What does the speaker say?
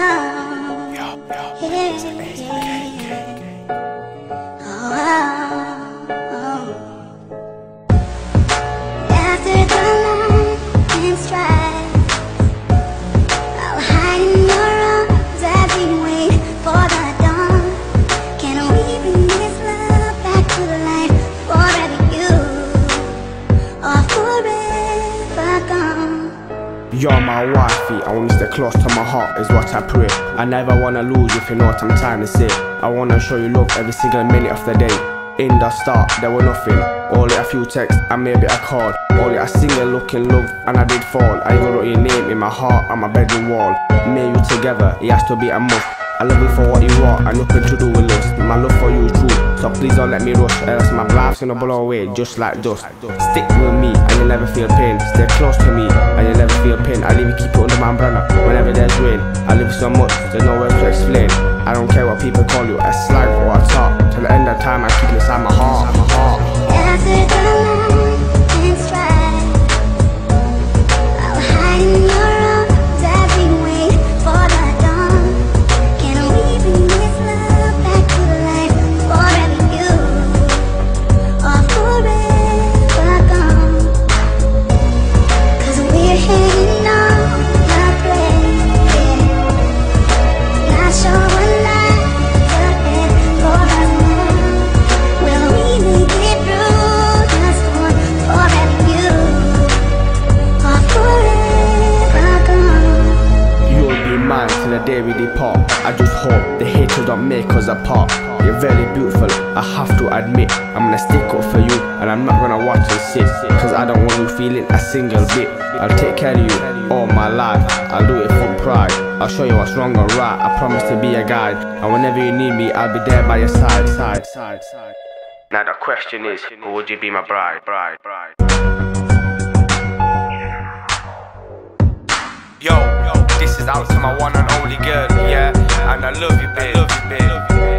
yeah, yeah. Yeah. You're my wifey, I want you to stay close to my heart, is what I pray. I never wanna lose if you know what I'm trying to say. I wanna show you love every single minute of the day. In the start, there was nothing. Only a few texts and maybe a call. Only a single look in love, and I did fall. I even wrote your name in my heart on my bedroom wall. Me and you together, it has to be a must. I love you for what you are and nothing to do with lust. My love for you is true, so please don't let me rush. Else my life's gonna blow away just like dust. Stick with me and you'll never feel pain. Stay close to me and you'll never feel pain. I leave you keep it under my umbrella whenever there's rain. I love you so much, there's no words to explain. I don't care what people call you, a slang or a talk. Till the end of time, I keep it inside my heart. Depart. I just hope the haters don't make us apart. You're very beautiful, I have to admit. I'm gonna stick up for you, and I'm not gonna watch and sit. Cause I don't want you feeling a single bit. I'll take care of you all my life. I'll do it for pride. I'll show you what's wrong or right. I promise to be a guide. And whenever you need me, I'll be there by your side. side, side, side. Now the question is, would you be my bride? Bride, bride. Yo, out to my one and only girl, yeah. And I love you, babe. I love you, babe.